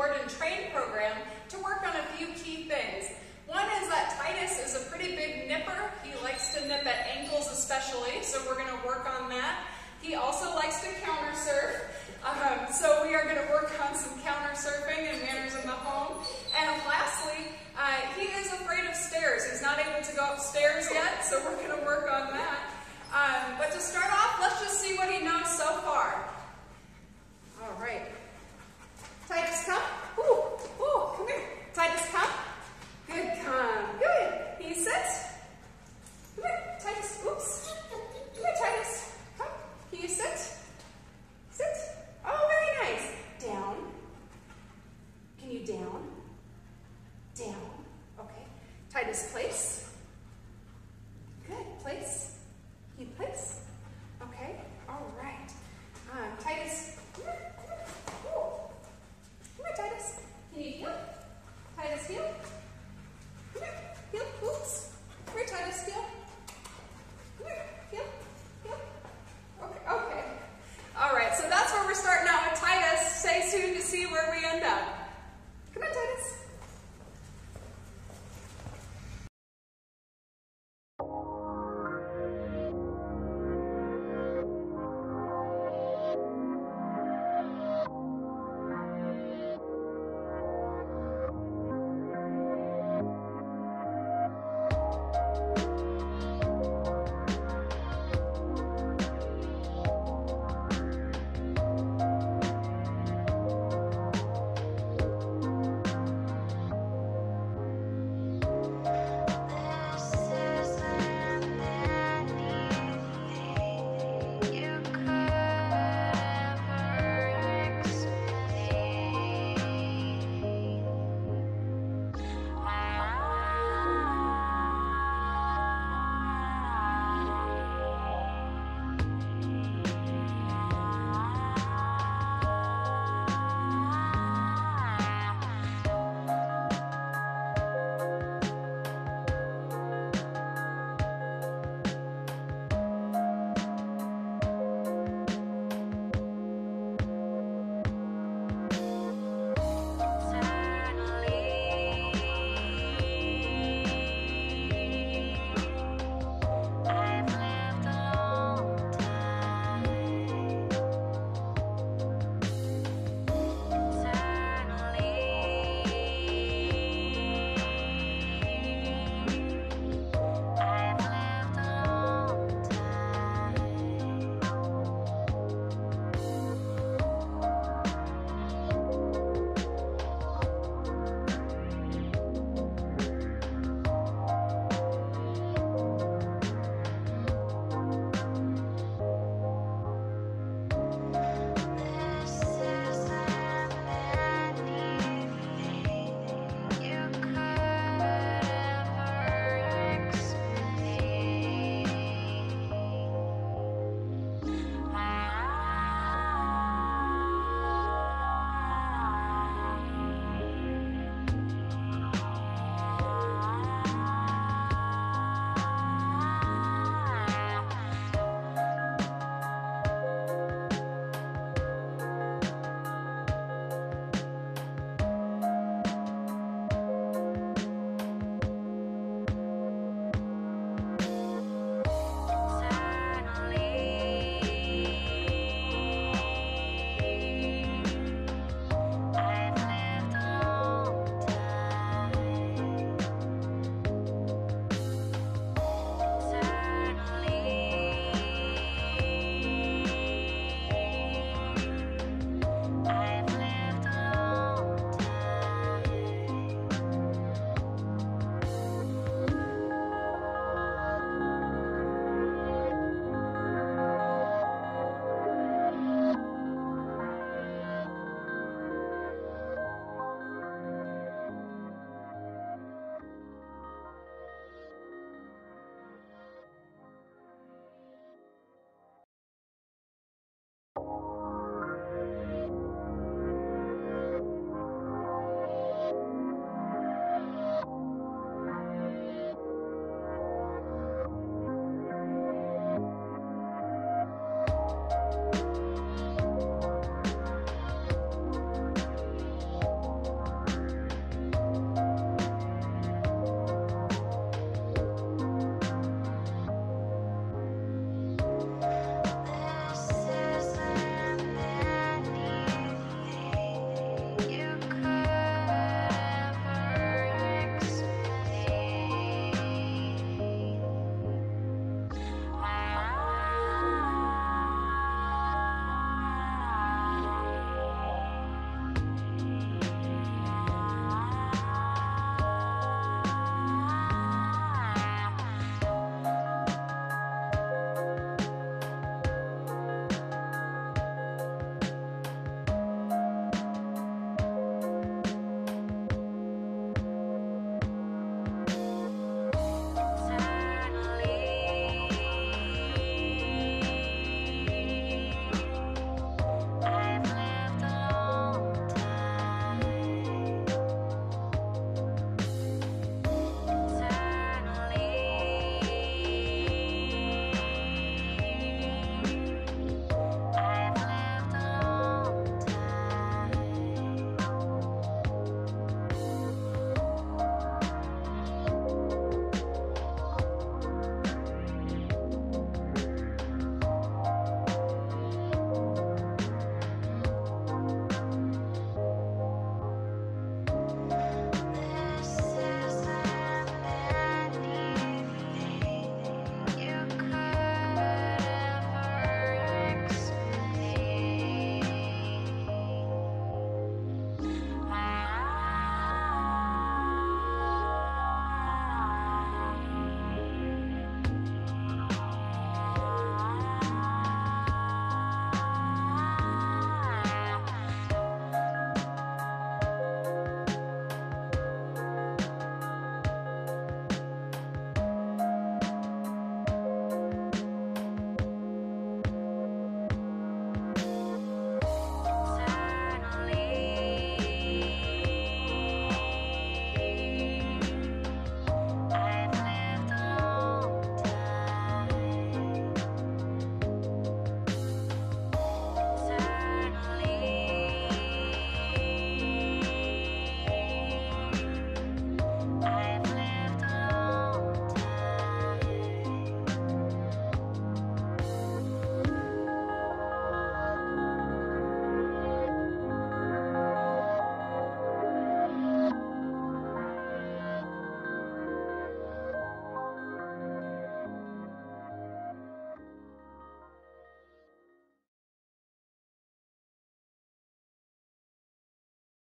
board and train program to work on a few key things. One is that Titus is a pretty big nipper. He likes to nip at ankles especially, so we're going to work on that. He also likes to counter surf, um, so we are going to work on some counter surfing and manners in the home. And lastly, uh, he is afraid of stairs. He's not able to go upstairs yet, so we're going to work on that. Um, but to start off this place.